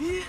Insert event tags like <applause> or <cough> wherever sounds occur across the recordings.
you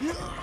Ugh. <laughs>